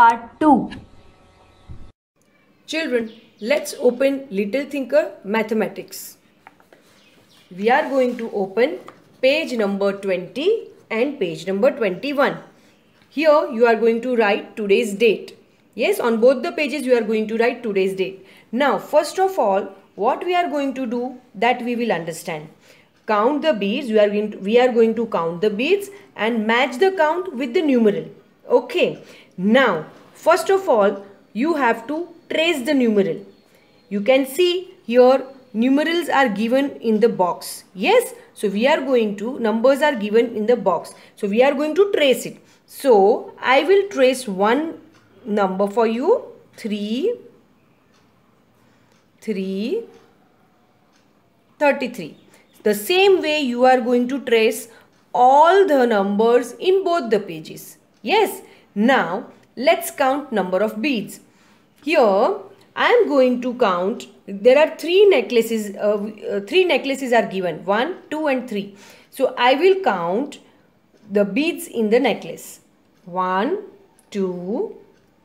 part 2. Children, let's open Little Thinker Mathematics. We are going to open page number 20 and page number 21. Here you are going to write today's date. Yes, on both the pages you are going to write today's date. Now, first of all, what we are going to do that we will understand. Count the beads. We are going to, we are going to count the beads and match the count with the numeral. Okay. Now, first of all, you have to trace the numeral. You can see here numerals are given in the box. Yes. So, we are going to, numbers are given in the box. So, we are going to trace it. So, I will trace one number for you. 3, 3, 33. The same way you are going to trace all the numbers in both the pages. Yes. Now, let's count number of beads. Here, I am going to count. There are three necklaces. Uh, uh, three necklaces are given. One, two and three. So, I will count the beads in the necklace. One, two,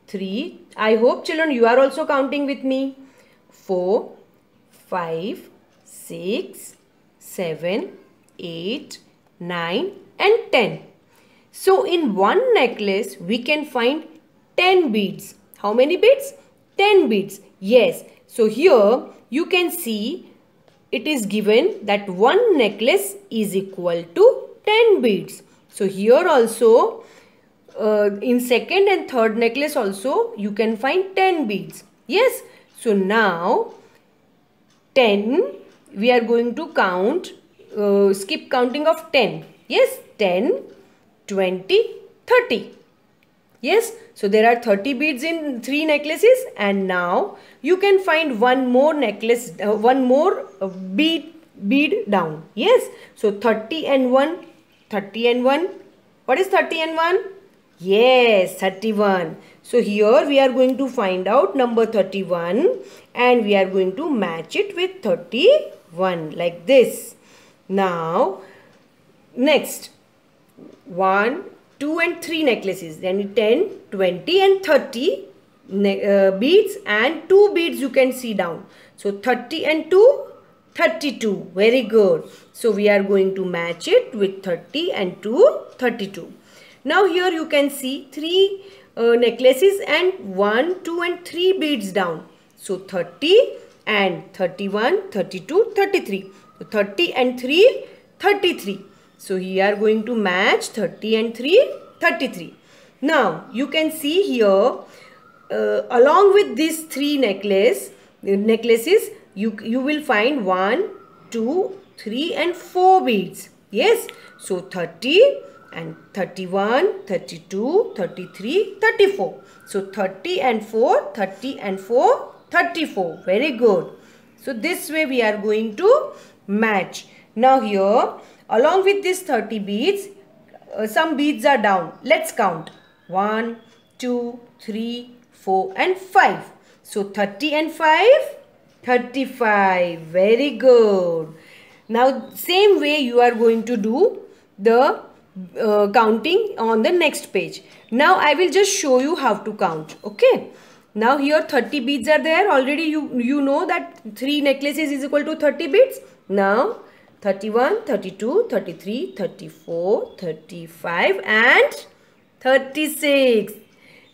three. I hope children you are also counting with me. Four, five, six, seven, eight, nine and 10. So in one necklace we can find 10 beads. How many beads? 10 beads. Yes. So here you can see it is given that one necklace is equal to 10 beads. So here also uh, in second and third necklace also you can find 10 beads. Yes. So now 10 we are going to count uh, skip counting of 10. Yes 10, 20, 30. Yes, so there are 30 beads in three necklaces and now you can find one more necklace, uh, one more uh, bead, bead down. Yes, so 30 and 1, 30 and 1. What is 30 and 1? Yes, 31. So here we are going to find out number 31 and we are going to match it with 31 like this. Now, next 1, 2 and 3 necklaces. Then 10, 20 and 30 uh, beads and 2 beads you can see down. So 30 and 2, 32. Very good. So we are going to match it with 30 and 2, 32. Now here you can see 3 uh, necklaces and 1, 2 and 3 beads down. So 30 and 31, 32, 33. So 30 and 3, 33. So here are going to match 30 and 3, 33. Now you can see here uh, along with these three necklace, necklaces you, you will find 1, 2, 3 and 4 beads. Yes. So 30 and 31, 32, 33, 34. So 30 and 4, 30 and 4, 34. Very good. So this way we are going to match. Now here Along with these 30 beads, uh, some beads are down. Let's count. 1, 2, 3, 4 and 5. So 30 and 5, 35. Very good. Now same way you are going to do the uh, counting on the next page. Now I will just show you how to count. Okay. Now here 30 beads are there. Already you, you know that 3 necklaces is equal to 30 beads. Now 31, 32, 33, 34, 35 and 36.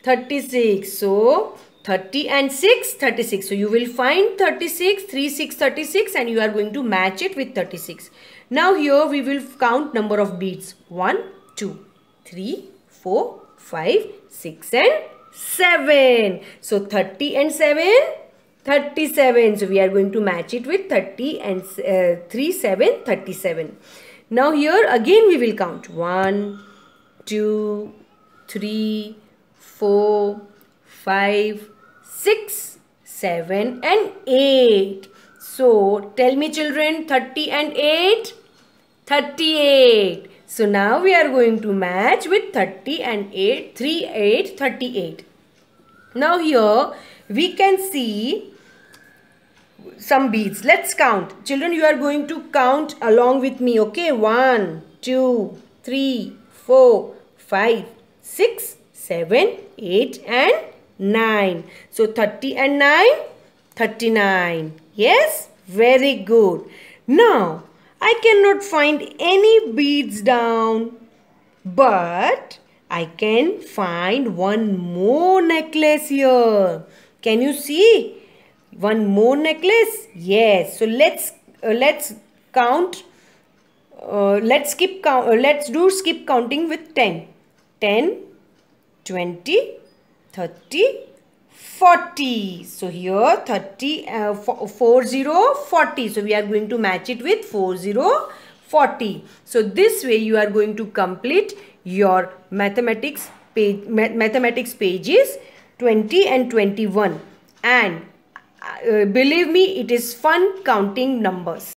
36. So, 30 and 6, 36. So, you will find 36, 3, 6, 36 and you are going to match it with 36. Now, here we will count number of beads. 1, 2, 3, 4, 5, 6 and 7. So, 30 and 7 37. So we are going to match it with 30 and uh, 3, 7, 37. Now here again we will count 1, 2, 3, 4, 5, 6, 7 and 8. So tell me children 30 and 8? 38. So now we are going to match with 30 and 8, 3, 8, 38. Now here we can see some beads. Let's count. Children, you are going to count along with me. Okay. One, two, three, four, five, six, 7, 8 and 9. So 30 and 9, 39. Yes, very good. Now, I cannot find any beads down. But I can find one more necklace here. Can you see? One more necklace? Yes. So let's uh, let's count. Uh, let's skip count. Uh, let's do skip counting with 10. 10, 20, 30, 40. So here 30, uh, 40, 40. So we are going to match it with 40, 40. So this way you are going to complete your mathematics page, mathematics pages 20 and 21. And uh, believe me, it is fun counting numbers.